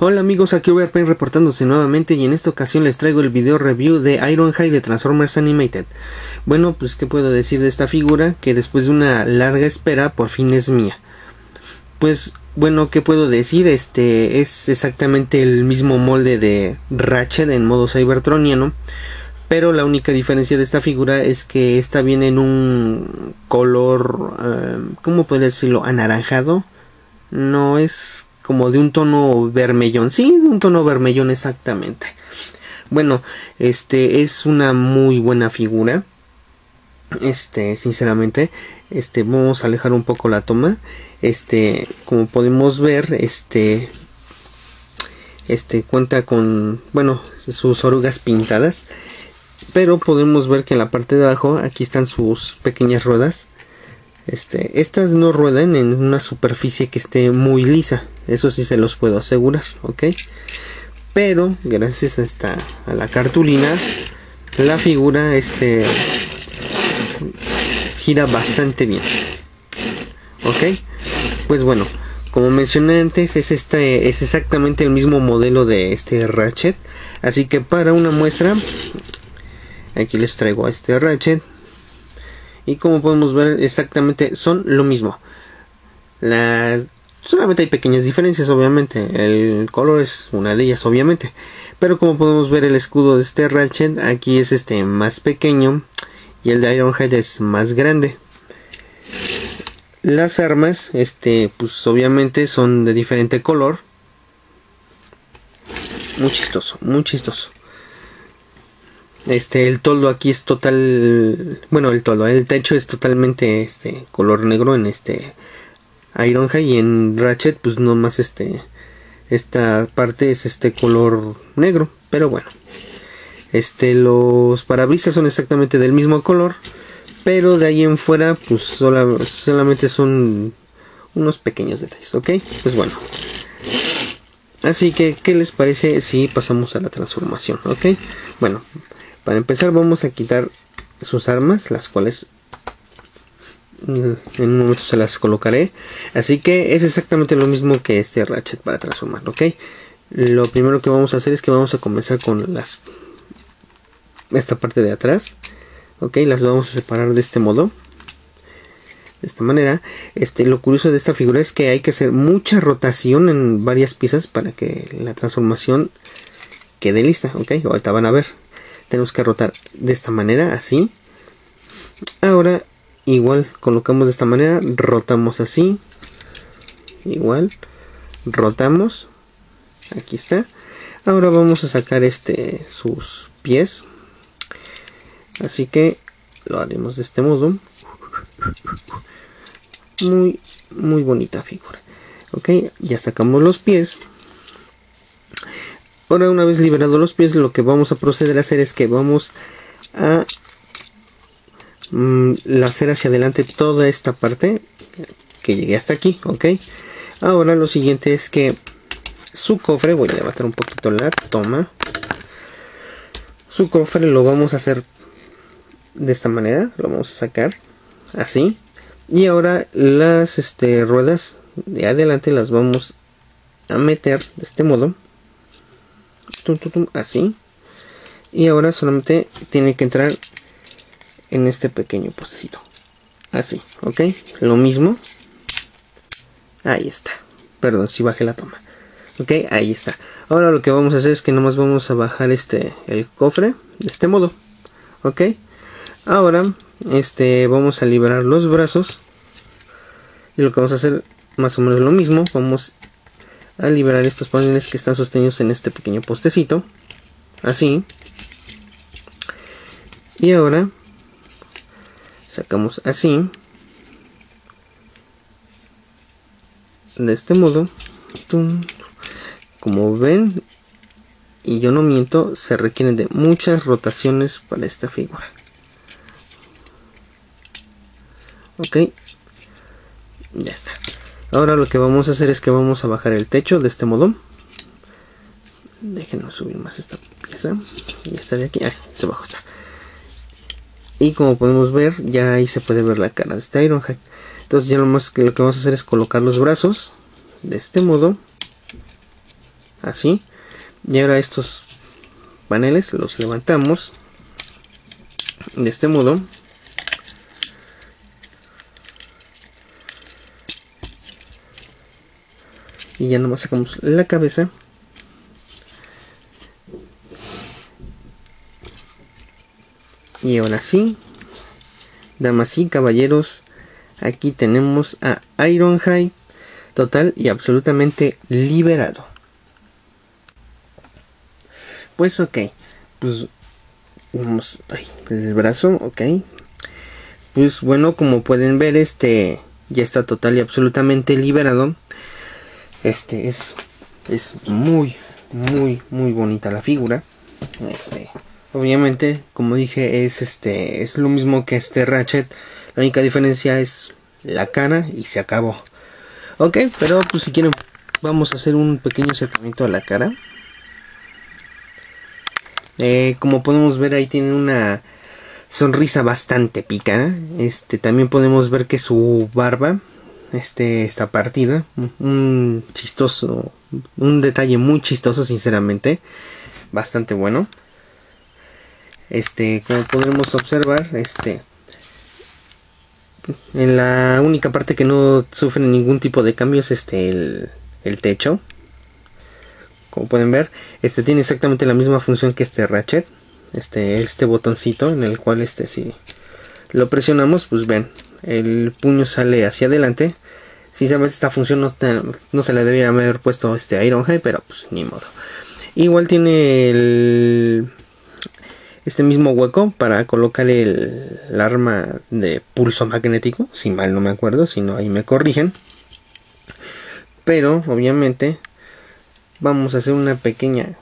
Hola amigos, aquí Overpain reportándose nuevamente y en esta ocasión les traigo el video review de Ironhide de Transformers Animated. Bueno, pues qué puedo decir de esta figura que después de una larga espera por fin es mía. Pues bueno, qué puedo decir, este es exactamente el mismo molde de Ratchet en modo Cybertroniano, pero la única diferencia de esta figura es que esta viene en un color, eh, ¿cómo puedo decirlo? Anaranjado. No es como de un tono vermellón. Sí, de un tono vermellón exactamente. Bueno, este es una muy buena figura. Este, sinceramente, este vamos a alejar un poco la toma. Este, como podemos ver, este este cuenta con, bueno, sus orugas pintadas, pero podemos ver que en la parte de abajo aquí están sus pequeñas ruedas este, estas no ruedan en una superficie que esté muy lisa, eso sí se los puedo asegurar, ¿ok? Pero gracias a esta a la cartulina, la figura este gira bastante bien, ¿ok? Pues bueno, como mencioné antes, es este es exactamente el mismo modelo de este Ratchet, así que para una muestra, aquí les traigo a este Ratchet y como podemos ver exactamente son lo mismo. Solamente hay pequeñas diferencias obviamente. El color es una de ellas obviamente. Pero como podemos ver el escudo de este Ratchet aquí es este más pequeño. Y el de Ironhead es más grande. Las armas este pues obviamente son de diferente color. Muy chistoso muy chistoso este, el toldo aquí es total, bueno, el toldo, el techo es totalmente este color negro en este Ironhide y en Ratchet pues no más este esta parte es este color negro, pero bueno. Este los parabrisas son exactamente del mismo color, pero de ahí en fuera pues solamente son unos pequeños detalles, ¿ok? Pues bueno. Así que, ¿qué les parece si pasamos a la transformación? ¿Ok? Bueno, para empezar vamos a quitar sus armas, las cuales mm, en un momento se las colocaré. Así que es exactamente lo mismo que este Ratchet para transformar, ¿ok? Lo primero que vamos a hacer es que vamos a comenzar con las esta parte de atrás, ¿ok? Las vamos a separar de este modo. De esta manera, este, lo curioso de esta figura es que hay que hacer mucha rotación en varias piezas para que la transformación quede lista, ¿ok? Ahorita van a ver tenemos que rotar de esta manera así. Ahora igual colocamos de esta manera rotamos así. Igual rotamos. Aquí está. Ahora vamos a sacar este sus pies. Así que lo haremos de este modo. Muy muy bonita figura. Ok ya sacamos los pies Ahora una vez liberados los pies lo que vamos a proceder a hacer es que vamos a mm, lacer hacia adelante toda esta parte que llegue hasta aquí, ok. Ahora lo siguiente es que su cofre, voy a levantar un poquito la toma. Su cofre lo vamos a hacer de esta manera, lo vamos a sacar así. Y ahora las este, ruedas de adelante las vamos a meter de este modo así. Y ahora solamente tiene que entrar en este pequeño postecito. Así ok lo mismo. Ahí está. Perdón si bajé la toma. Ok ahí está. Ahora lo que vamos a hacer es que nomás vamos a bajar este el cofre de este modo. Ok ahora este vamos a liberar los brazos. Y lo que vamos a hacer más o menos lo mismo vamos a liberar estos paneles que están sostenidos en este pequeño postecito. Así. Y ahora sacamos así. De este modo como ven y yo no miento se requieren de muchas rotaciones para esta figura. Ok. Ya está ahora lo que vamos a hacer es que vamos a bajar el techo de este modo. Déjenos subir más esta pieza. Y esta de aquí, ah, debajo está. Y como podemos ver ya ahí se puede ver la cara de este Ironhide entonces ya lo, más que lo que vamos a hacer es colocar los brazos de este modo. Así. Y ahora estos paneles los levantamos de este modo y ya nomás sacamos la cabeza. Y ahora sí damas y caballeros aquí tenemos a Ironhide total y absolutamente liberado. Pues ok pues vamos el brazo ok. Pues bueno como pueden ver este ya está total y absolutamente liberado este es es muy muy muy bonita la figura. Este obviamente como dije es este es lo mismo que este ratchet. La única diferencia es la cara y se acabó. Ok pero pues si quieren vamos a hacer un pequeño acercamiento a la cara. Eh, como podemos ver ahí tiene una sonrisa bastante pícara este también podemos ver que su barba este, esta partida. Un chistoso, un detalle muy chistoso, sinceramente. Bastante bueno. Este, como podemos observar, este, en la única parte que no sufre ningún tipo de cambios, este, el, el techo. Como pueden ver, este tiene exactamente la misma función que este ratchet. Este, este botoncito en el cual este si lo presionamos, pues ven, el puño sale hacia adelante. Sinceramente esta función no, se le debería haber puesto este Ironhide, pero pues ni modo. Igual tiene el, este mismo hueco para colocar el, arma de pulso magnético, si mal no me acuerdo, si no ahí me corrigen. Pero obviamente vamos a hacer una pequeña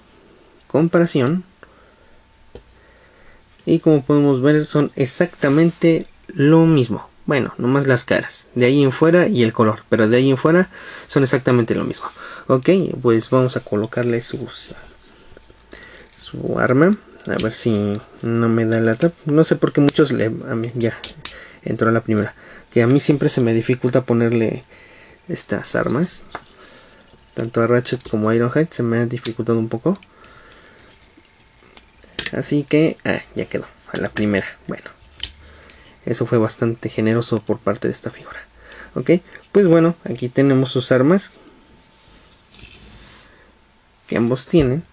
comparación. Y como podemos ver son exactamente lo mismo. Bueno, nomás las caras. De ahí en fuera y el color. Pero de ahí en fuera son exactamente lo mismo. Ok, pues vamos a colocarle su arma. A ver si no me da la tap. No sé por qué muchos le... A mí ya entró la primera. Que a mí siempre se me dificulta ponerle estas armas. Tanto a Ratchet como a Ironhide se me ha dificultado un poco. Así que... Ah, ya quedó. A la primera. Bueno. Eso fue bastante generoso por parte de esta figura. Ok, pues bueno, aquí tenemos sus armas. Que ambos tienen.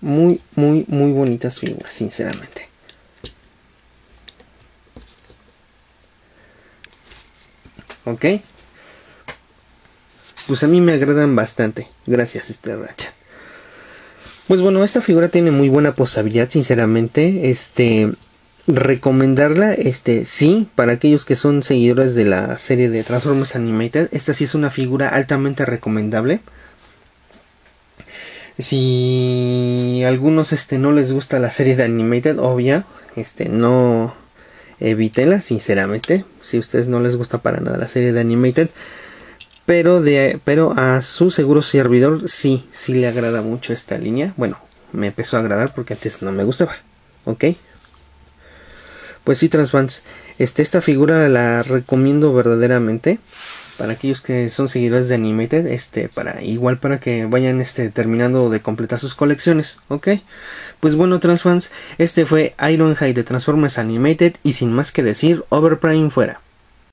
Muy, muy, muy bonitas figuras, sinceramente. Ok. Pues a mí me agradan bastante. Gracias, este Ratchet. Pues bueno, esta figura tiene muy buena posabilidad, sinceramente. Este, recomendarla, este, sí, para aquellos que son seguidores de la serie de Transformers Animated, esta sí es una figura altamente recomendable. Si algunos este no les gusta la serie de Animated, obvia, este no evítela, sinceramente. Si a ustedes no les gusta para nada la serie de Animated, pero, de, pero a su seguro servidor sí, sí le agrada mucho esta línea. Bueno, me empezó a agradar porque antes no me gustaba. ¿Ok? Pues sí, transfans. Este, esta figura la recomiendo verdaderamente. Para aquellos que son seguidores de Animated. Este, para, igual para que vayan este, terminando de completar sus colecciones. ¿Ok? Pues bueno, transfans. Este fue Ironhide de Transformers Animated. Y sin más que decir, Overprime fuera.